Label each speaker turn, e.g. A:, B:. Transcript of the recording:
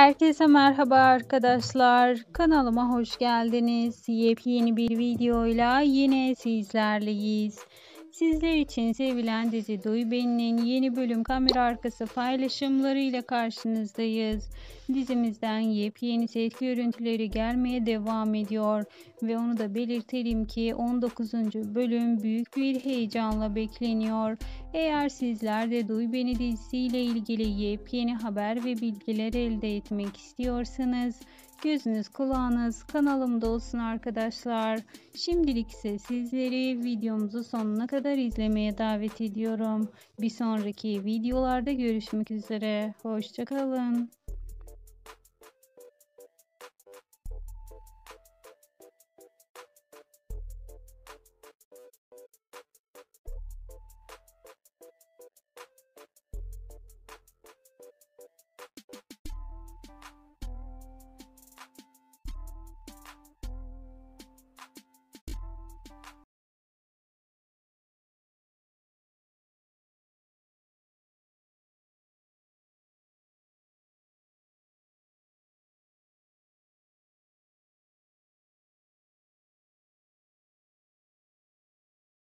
A: Herkese merhaba arkadaşlar. Kanalıma hoş geldiniz. Yepyeni bir videoyla yine sizlerleyiz. Sizler için sevilen dizi Duy Beni'nin yeni bölüm kamera arkası paylaşımlarıyla karşınızdayız. Dizimizden yepyeni set görüntüleri gelmeye devam ediyor ve onu da belirtelim ki 19. bölüm büyük bir heyecanla bekleniyor. Eğer sizler de Duy Beni dizisiyle ilgili yepyeni haber ve bilgiler elde etmek istiyorsanız Gözünüz kulağınız kanalımda olsun arkadaşlar. Şimdilik ise sizleri videomuzu sonuna kadar izlemeye davet ediyorum. Bir sonraki videolarda görüşmek üzere. Hoşçakalın.